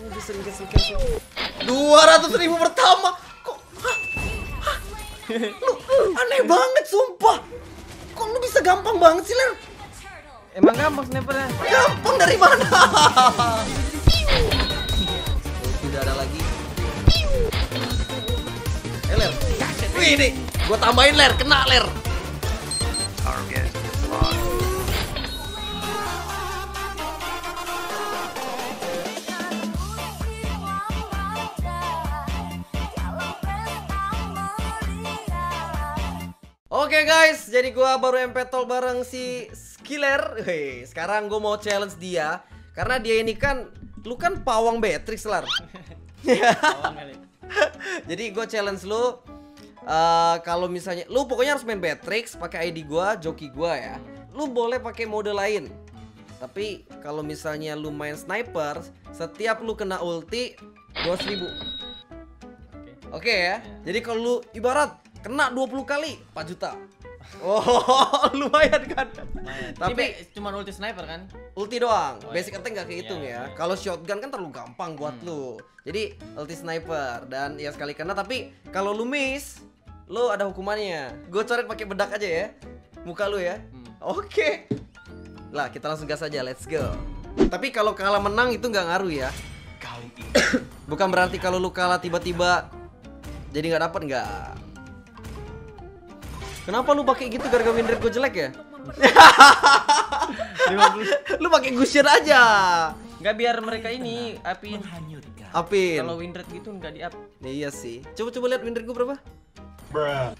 Udah sering cancel cancel. Dua ratus ribu pertama. Kok? Hah? Hah? Lu, lu aneh banget sumpah. Kok lu bisa gampang banget sih Ler? Emang gampang snipernya. Gampang dari mana? Tidak ada lagi. Eh Ler. Wih ini. Gua tambahin Ler, kena Ler. Oke guys, jadi gua baru MP Talk bareng si Skiller. Hei, sekarang gua mau challenge dia karena dia ini kan lu kan pawang Beatrix lar. jadi gua challenge lu eh, kalau misalnya lu pokoknya harus main Beatrix pakai ID gua, joki gua ya. Lu boleh pakai mode lain. Tapi kalau misalnya lu main sniper, setiap lu kena ulti 2000 Oke ya. Jadi kalau lu ibarat kena 20 kali 4 juta. Oh, lumayan kan? Tapi Tapi cuma ulti sniper kan? ulti doang. Oh, Basic iya. attack nggak kehitung Iya, ya. iya. Kalau shotgun kan terlalu gampang buat lu. Jadi ulti sniper dan ya sekali kena tapi kalau lu miss, lu ada hukumannya. Gue coret pakai bedak aja ya. Muka lu ya. Hmm. Oke. Lah, kita langsung gas aja. Let's go. Tapi kalau kalah menang itu nggak ngaruh ya. Bukan berarti kalau lu kalah tiba-tiba jadi nggak dapat nggak. Kenapa lu pakai gitu gara-gara win rate gue jelek ya? 50. lu pakai Gusion aja. Enggak biar mereka ini apin. Apin. Kalau win rate gitu enggak di up. Iya sih. Coba coba lihat win rate gue berapa? Bruh.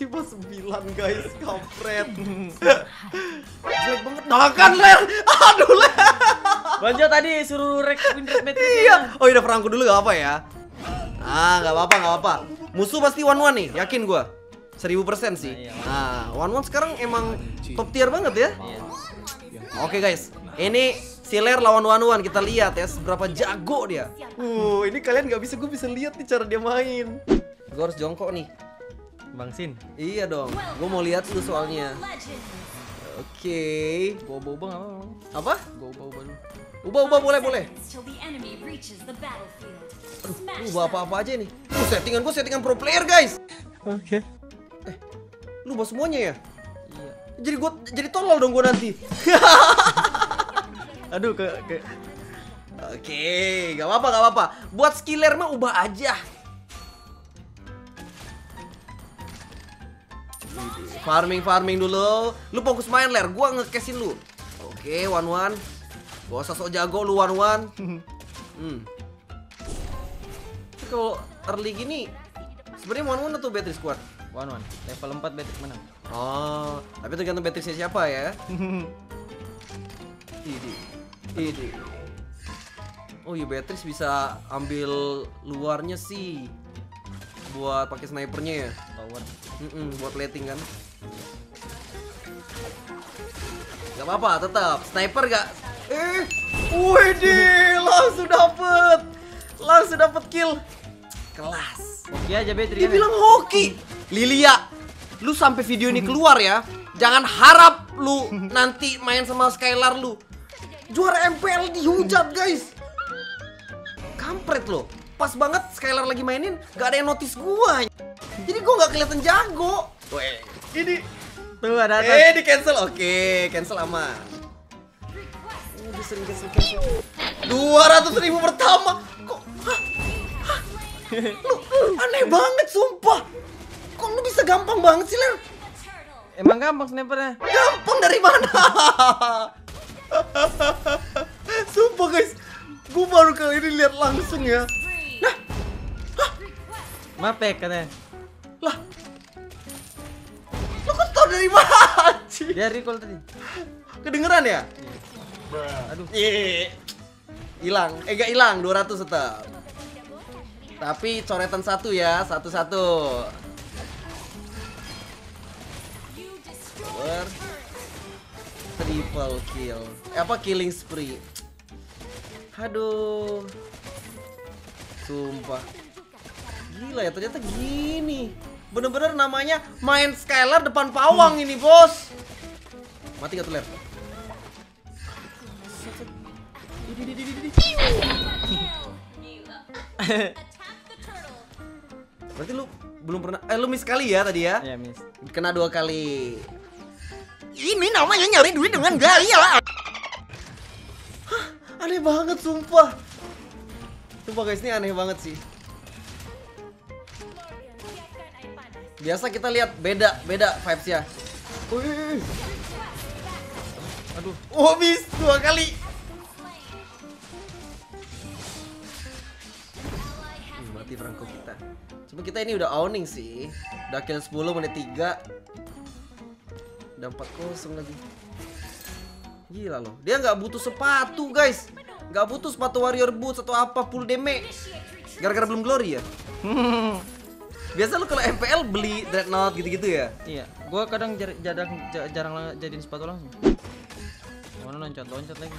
59 guys, kampret. Jelek banget. Nah kan ler. Aduh ler. Banjo tadi suruh rek win rate metric. Iya. Oh udah perangku dulu gak apa ya? Ah nggak apa-apa nggak apa. Musuh pasti one one nih, yakin gua. Seribu persen sih. Nah, iya. Nah, one one sekarang emang top tier banget ya. Iya. Oke guys, ini Siler lawan one one kita lihat ya seberapa jago dia. Uh, ini kalian nggak bisa gue bisa lihat nih cara dia main. Gue harus jongkok nih. Bang Sin. Iya dong, gue mau lihat lu soalnya. Oke, Bobo-bobo enggak apa-apa. apa? Bobo-bobo dulu. Ubah-ubah boleh boleh. Till the enemy reaches the battlefield. Smash Ubah apa-apa aja nih. Uh, settingan gue settingan pro player guys. Oke. Lu ubah semuanya ya? Iya. Jadi gua jadi tolol dong gua nanti. Aduh ke ke Oke, gak apa-apa, gak apa-apa. Buat skiller mah ubah aja. Farming, farming dulu. Lu fokus main ler, gua ngekesin lu. Oke, one one. Gak usah sok jago lu one one. Hmm. Kalau early gini, sebenarnya one one atau battery squad? One one. Level 4 Beatrix menang. Oh, tapi tergantung battery siapa ya. Ini, ini. Oh iya Beatrix bisa ambil luarnya sih buat pakai snipernya ya. Tower. Mm-mm, buat plating kan. Gak apa-apa, tetap sniper gak. Eh, wih langsung dapet, langsung dapet kill. Kelas. Oke aja Beatrix. Dia bilang hoki. Lilia, lu sampai video ini keluar ya. Jangan harap lu nanti main sama Skylar lu. Juara MPL dihujat, guys. Kampret lo. Pas banget Skylar lagi mainin, gak ada yang notice gua. Jadi gua nggak kelihatan jago. Weh, ini Tuh ada atas. eh di cancel. Oke, cancel aman. Dia sering cancel cancel. Dua ratus ribu pertama. Kok? Hah? Hah? Lu, lu aneh banget, sumpah. Kok lu bisa gampang banget sih, Ler? Emang gampang snipernya. Gampang dari mana? Sumpah guys, gue baru kali ini lihat langsung ya. Mapek katanya. Lah, lu kok tau dari mana? Ci? Dia recall tadi. Kedengeran ya? Aduh. Iya. Hilang, eh gak hilang, 200 tetap. Tapi coretan satu ya, satu-satu. Triple kill. Eh, apa killing spree? Aduh. Sumpah. Gila ya, ternyata gini. Bener-bener namanya main Skylar depan pawang ini, bos. Mati gak tuh, Ler? Berarti lu belum pernah eh lu miss kali ya tadi ya? Ya, miss. Kena dua kali. Ini namanya nyari duit dengan gaya. Aneh banget sumpah. Sumpah guys, ini aneh banget sih. Biasa kita lihat beda, beda vibes-nya. Wih. Aduh. Oh, miss dua kali. Mati perangko kita. Cuma kita ini udah owning sih. Udah kill 10 menit 3. Udah 4-0 lagi. Gila loh. Dia nggak butuh sepatu, guys. Nggak butuh sepatu warrior boots atau apa full damage. Gara-gara belum glory ya? Biasa lu kalau MPL beli dreadnought gitu-gitu ya? Iya, gua kadang jar- jarang ja- jarang lang- jadiin sepatu langsung. Mana loncat loncat lagi.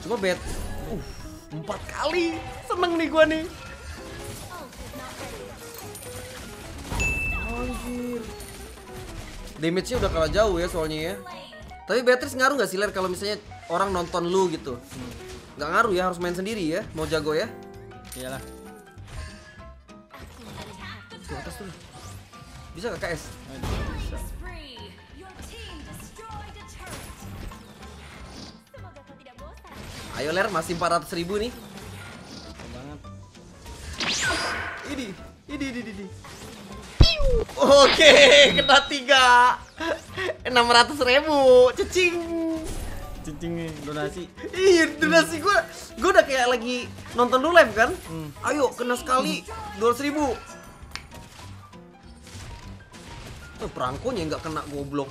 Cuma bet. Uh, empat kali. Seneng nih gua nih. Anjir. Damage-nya udah kalah jauh ya soalnya ya. Tapi Beatrice ngaruh nggak sih Ler kalau misalnya orang nonton lu gitu? Nggak ngaruh ya, harus main sendiri ya, mau jago ya. Iyalah. Tuh atas tuh. Bisa gak KS? Spree. Your team destroyed a turret. Semoga kau tidak bosan. Ayo Ler, masih 400 ribu nih. Banget. Ini, ini, ini, ini. Oke, kena tiga. 600 ribu, cecing. Cincin nih, donasi. Iya, donasi gue Gue udah kayak lagi nonton dulu live kan Ayo, kena sekali 200 ribu Tuh, perangkonya nggak kena goblok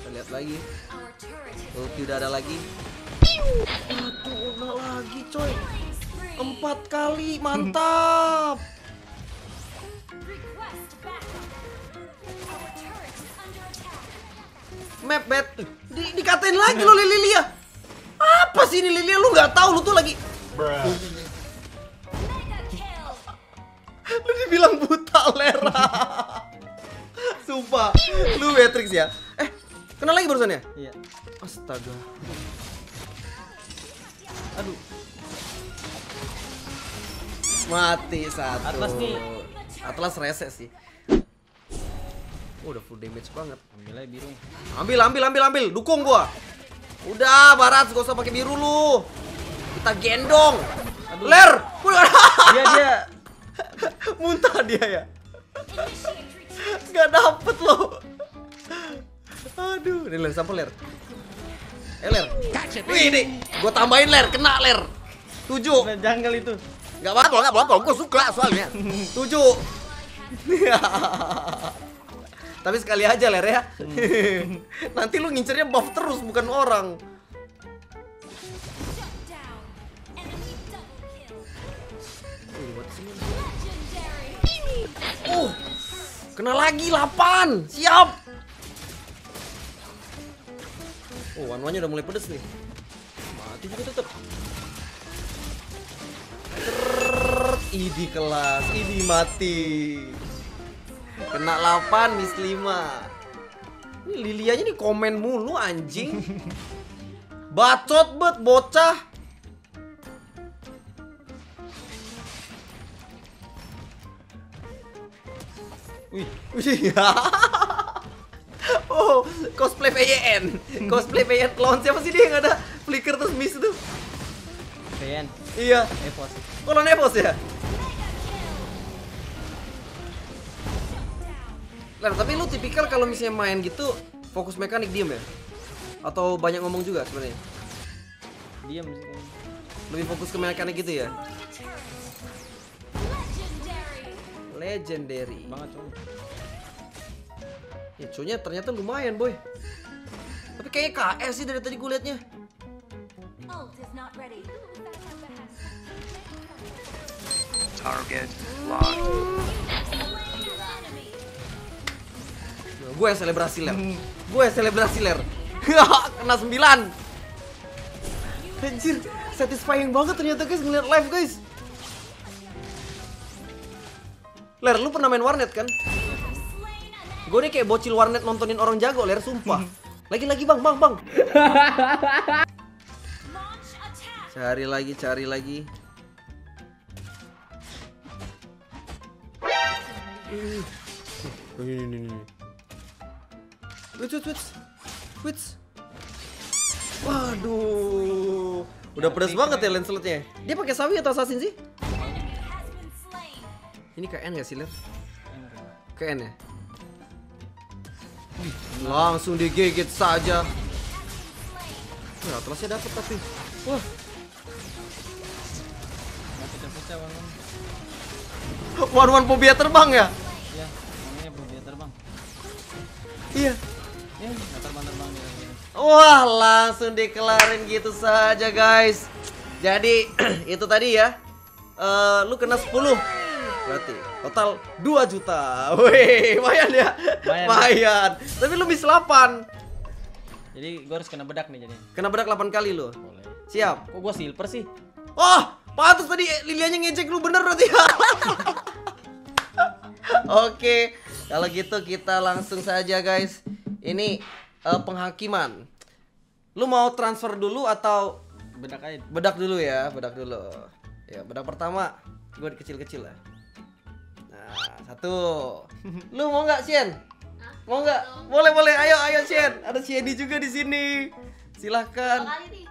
Kita lihat lagi Tuh, tidak ada lagi Aduh, lagi coy. Empat kali, mantap Map bet di, Dikatain lagi lo Lilia Apa sih ini Lilia? Lu nggak tahu lu tuh lagi. Lu dibilang buta lera Sumpah Lu Beatrix ya Eh Kena lagi barusan ya Iya. Astaga Aduh. Mati satu Atlas nih. Atlas rese sih Oh, udah full damage banget. Ambil aja biru. Ambil ambil ambil ambil. Dukung gua. Udah Barat gak usah pakai biru lu. Kita gendong. Ler! Dia dia. Muntah dia ya. Gak dapet loh Aduh. Ini ler sampel ler? Eh ler. Wih ini. Gue tambahin ler. Kena ler. Tujuh. Udah janggal itu. Gak apa-apa Nggak bolong, gue suka soalnya. Tujuh Tapi sekali aja ler ya. Nanti lu ngincernya buff terus bukan orang. Uh, Kena lagi 8 Siap. Oh one nya udah mulai pedes nih. Mati juga tetep. Idi kelas Idi mati Kena 8 miss 5 Ini Lilianya nih komen mulu anjing Bacot bet bocah Wih, Wih, Oh, cosplay PYN. Cosplay PYN lawan siapa sih dia yang ada flicker terus miss itu? PN. Iya. Evos. Lawan Evos ya? Lar, tapi lu tipikal kalau misalnya main gitu fokus mekanik diem ya? Atau banyak ngomong juga sebenarnya? Diam sih kayaknya. Lebih fokus ke mekanik gitu ya? Legendary. Legendary. Banget coy. Ya, cunya ternyata lumayan, boy. Tapi kayaknya KS sih dari tadi gue liatnya. Ult is not ready. Target locked. Gue yang selebrasi ler. Gue yang selebrasi ler. Kena 9. Anjir, satisfying banget ternyata guys ngeliat live guys. Ler, lu pernah main warnet kan? Gue nih kayak bocil warnet nontonin orang jago, Ler, sumpah. Lagi-lagi bang, bang, bang. Cari lagi, cari lagi. Ini, ini, ini. Wait, wait, wait. Wait. Waduh. Udah pedas banget ya Lancelotnya. Dia pakai sawi atau assassin sih? Ini ke N gak sih, Len? Ke N ya? Langsung digigit saja. Wah, atlasnya dapat tapi. Wah, pecah-pecah one one fobia terbang ya? Ya, namanya bro dia terbang. Iya. Ya. Wah, langsung dikelarin gitu saja, guys. Jadi, itu tadi ya. Eh, lu kena 10. Berarti total 2 juta. Wih, lumayan ya. Lumayan. Tapi lu bisa 8. Jadi gue harus kena bedak nih jadi. Kena bedak 8 kali lu. Boleh. Siap. Kok gue silver sih? Oh, pantas tadi Lilianya ngejek lu bener berarti. Oke, kalau gitu kita langsung saja guys. Ini eh, penghakiman. Lu mau transfer dulu atau Bedak aja. bedak dulu ya? Bedak dulu. Ya, bedak pertama gue kecil-kecil lah. Nah, satu. Lu mau nggak, Sien? Mau nggak? Boleh, boleh. Ayo, ayo, Sien. Ada Sieni juga di sini. Silahkan. Kali nih.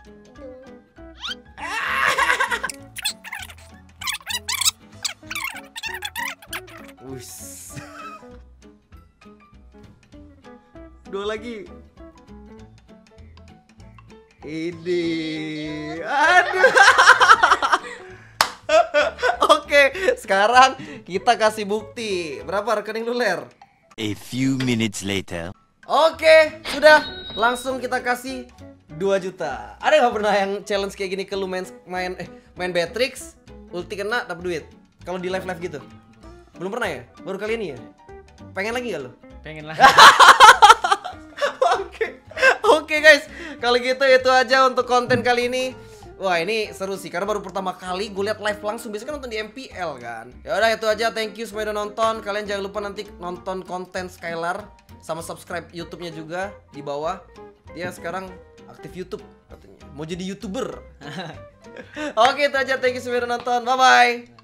Wus. Dua lagi. Ini. Aduh. Oke, sekarang kita kasih bukti. Berapa rekening lu, Ler? A few minutes later. Oke, sudah. Langsung kita kasih 2 juta. Ada nggak pernah yang challenge kayak gini ke lu main main eh main Beatrix, ulti kena dapat duit. Kalau di live live gitu. Belum pernah ya? Baru kali ini ya? Pengen lagi gak lu? Pengen lah. Guys, kalau gitu itu aja untuk konten kali ini. Wah ini seru sih karena baru pertama kali gue lihat live langsung biasanya kan nonton di MPL kan. Ya udah itu aja thank you semua udah nonton. Kalian jangan lupa nanti nonton konten Skylar sama subscribe YouTube-nya juga di bawah. Dia sekarang aktif YouTube katanya. Mau jadi YouTuber. Oke itu aja thank you semua udah nonton. Bye bye.